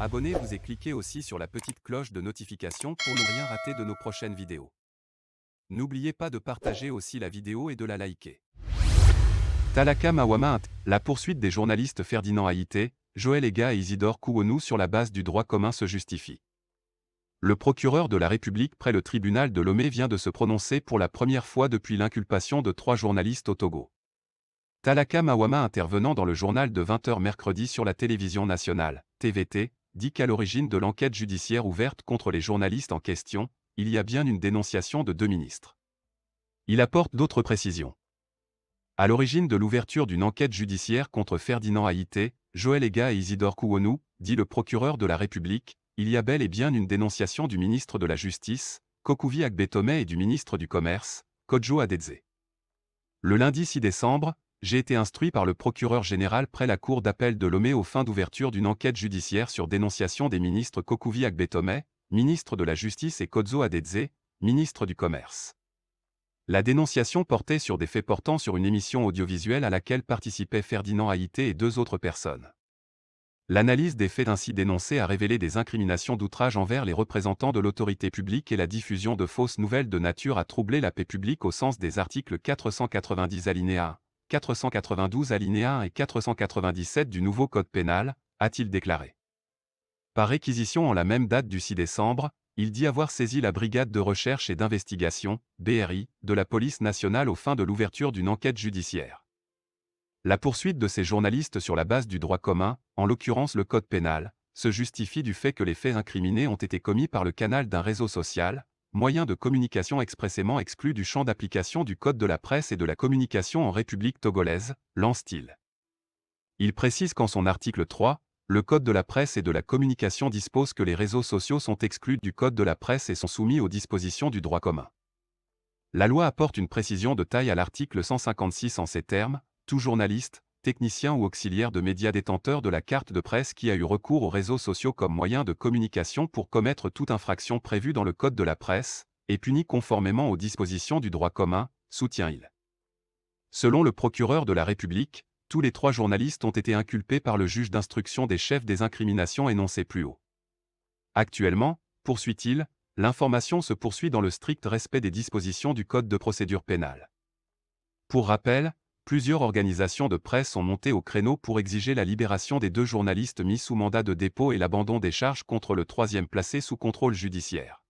Abonnez-vous et cliquez aussi sur la petite cloche de notification pour ne rien rater de nos prochaines vidéos. N'oubliez pas de partager aussi la vidéo et de la liker. Talaka Mawama, la poursuite des journalistes Ferdinand Haïté, Joël Ega et Isidore Kouonou sur la base du droit commun se justifie. Le procureur de la République près le tribunal de Lomé vient de se prononcer pour la première fois depuis l'inculpation de trois journalistes au Togo. Talaka Mawama intervenant dans le journal de 20h mercredi sur la télévision nationale, TVT, dit qu'à l'origine de l'enquête judiciaire ouverte contre les journalistes en question, il y a bien une dénonciation de deux ministres. Il apporte d'autres précisions. À l'origine de l'ouverture d'une enquête judiciaire contre Ferdinand Haïté, Joël Ega et Isidore Kouonou, dit le procureur de la République, il y a bel et bien une dénonciation du ministre de la Justice, Kokouvi Agbetome et du ministre du Commerce, Kodjo Adedze. Le lundi 6 décembre, j'ai été instruit par le procureur général près la cour d'appel de Lomé aux fins d'ouverture d'une enquête judiciaire sur dénonciation des ministres Kokouvi Agbetome, ministre de la Justice et Kodzo Adedze, ministre du Commerce. La dénonciation portait sur des faits portant sur une émission audiovisuelle à laquelle participaient Ferdinand Haïté et deux autres personnes. L'analyse des faits ainsi dénoncés a révélé des incriminations d'outrage envers les représentants de l'autorité publique et la diffusion de fausses nouvelles de nature à troubler la paix publique au sens des articles 490 alinéa 492 alinéa 1 et 497 du nouveau Code pénal, a-t-il déclaré. Par réquisition en la même date du 6 décembre, il dit avoir saisi la Brigade de recherche et d'investigation, BRI, de la police nationale aux fins de l'ouverture d'une enquête judiciaire. La poursuite de ces journalistes sur la base du droit commun, en l'occurrence le Code pénal, se justifie du fait que les faits incriminés ont été commis par le canal d'un réseau social, moyen de communication expressément exclu du champ d'application du Code de la presse et de la communication en République togolaise, lance-t-il. Il précise qu'en son article 3, le Code de la presse et de la communication dispose que les réseaux sociaux sont exclus du Code de la presse et sont soumis aux dispositions du droit commun. La loi apporte une précision de taille à l'article 156 en ces termes, tout journaliste, technicien ou auxiliaire de médias détenteur de la carte de presse qui a eu recours aux réseaux sociaux comme moyen de communication pour commettre toute infraction prévue dans le Code de la presse, est puni conformément aux dispositions du droit commun, soutient-il. Selon le procureur de la République, tous les trois journalistes ont été inculpés par le juge d'instruction des chefs des incriminations énoncées plus haut. Actuellement, poursuit-il, l'information se poursuit dans le strict respect des dispositions du Code de procédure pénale. Pour rappel, plusieurs organisations de presse sont montées au créneau pour exiger la libération des deux journalistes mis sous mandat de dépôt et l'abandon des charges contre le troisième placé sous contrôle judiciaire.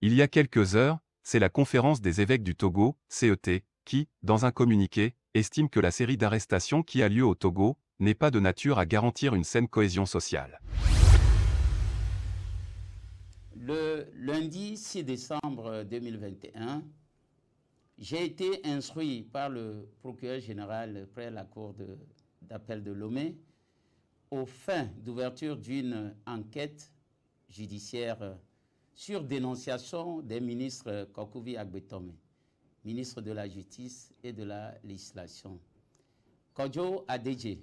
Il y a quelques heures, c'est la conférence des évêques du Togo, CET, qui, dans un communiqué, estime que la série d'arrestations qui a lieu au Togo n'est pas de nature à garantir une saine cohésion sociale. Le lundi 6 décembre 2021, j'ai été instruit par le procureur général près la cour d'appel de, Lomé aux fins d'ouverture d'une enquête judiciaire sur dénonciation des ministres Kokouvi Agbetome ministre de la Justice et de la Législation. Kodjo Adedje,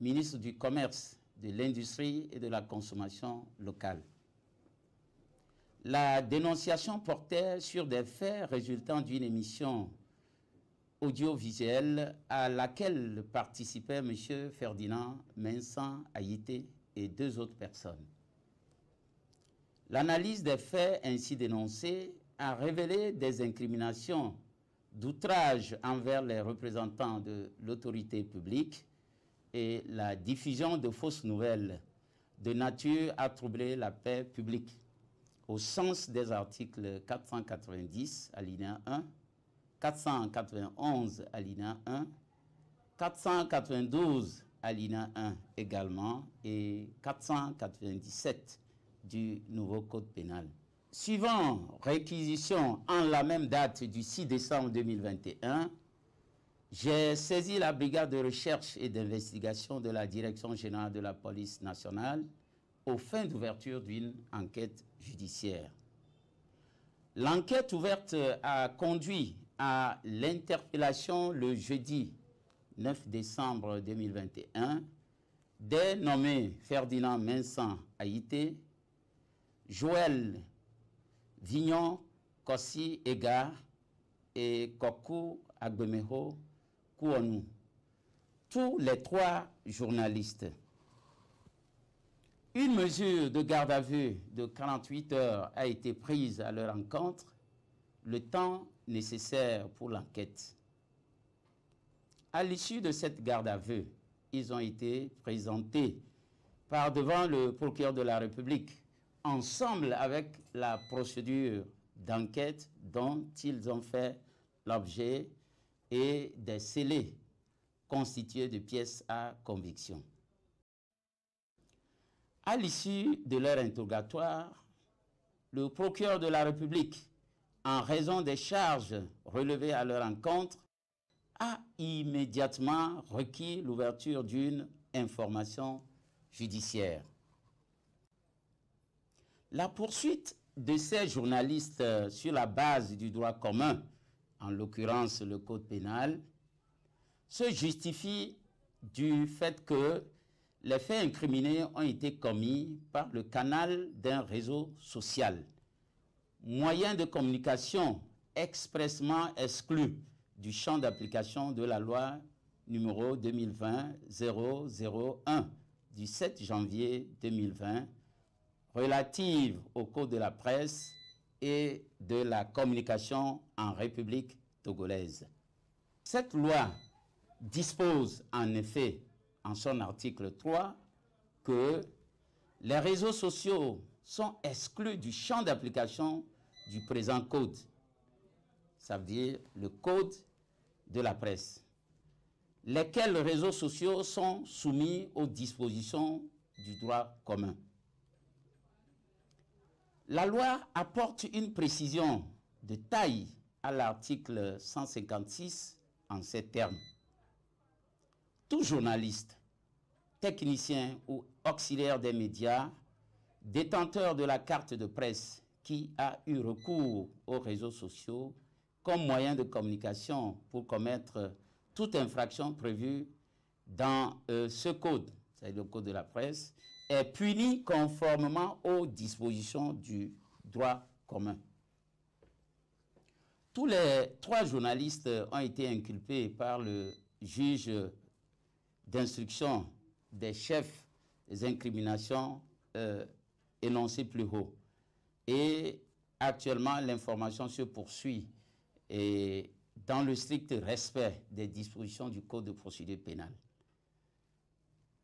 ministre du Commerce, de l'Industrie et de la Consommation locale. La dénonciation portait sur des faits résultant d'une émission audiovisuelle à laquelle participaient M. Ferdinand Mensan Haïté et deux autres personnes. L'analyse des faits ainsi dénoncés a révélé des incriminations d'outrage envers les représentants de l'autorité publique et la diffusion de fausses nouvelles de nature à troubler la paix publique au sens des articles 490 alinéa 1, 491 alinéa 1, 492 alinéa 1 également et 497 du nouveau code pénal. Suivant réquisition en la même date du 6 décembre 2021, j'ai saisi la brigade de recherche et d'investigation de la Direction générale de la police nationale aux fins d'ouverture d'une enquête judiciaire. L'enquête ouverte a conduit à l'interpellation le jeudi 9 décembre 2021 des nommés Ferdinand Minsan Haïté, Joël Vignon, Kossi Ega et Koku Agbemeho Kouonou. Tous les trois journalistes. Une mesure de garde à vue de 48 heures a été prise à leur encontre, le temps nécessaire pour l'enquête. À l'issue de cette garde à vue, ils ont été présentés par devant le procureur de la République, ensemble avec la procédure d'enquête dont ils ont fait l'objet et des scellés constitués de pièces à conviction. À l'issue de leur interrogatoire, le procureur de la République, en raison des charges relevées à leur encontre, a immédiatement requis l'ouverture d'une information judiciaire. La poursuite de ces journalistes euh, sur la base du droit commun, en l'occurrence le code pénal, se justifie du fait que les faits incriminés ont été commis par le canal d'un réseau social, moyen de communication expressement exclu du champ d'application de la loi numéro 2020-001 du 7 janvier 2020 relative au code de la presse et de la communication en République togolaise. Cette loi dispose en effet en son article 3 que les réseaux sociaux sont exclus du champ d'application du présent code. Ça veut dire le code de la presse. Lesquels réseaux sociaux sont soumis aux dispositions du droit commun. La loi apporte une précision de taille à l'article 156 en ces termes. Tout journaliste, technicien ou auxiliaire des médias, détenteur de la carte de presse qui a eu recours aux réseaux sociaux comme moyen de communication pour commettre toute infraction prévue dans euh, ce code, c'est le code de la presse, est puni conformément aux dispositions du droit commun. Tous les trois journalistes ont été inculpés par le juge d'instruction des chefs des incriminations euh, énoncées plus haut. Et actuellement, l'information se poursuit et dans le strict respect des dispositions du Code de procédure pénale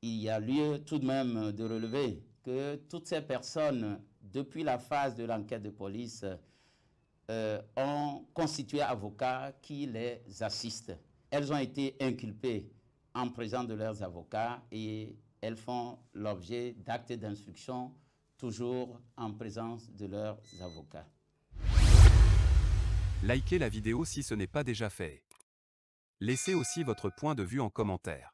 il y a lieu tout de même de relever que toutes ces personnes, depuis la phase de l'enquête de police, euh, ont constitué avocats qui les assistent. Elles ont été inculpées en présence de leurs avocats et elles font l'objet d'actes d'instruction toujours en présence de leurs avocats. Likez la vidéo si ce n'est pas déjà fait. Laissez aussi votre point de vue en commentaire.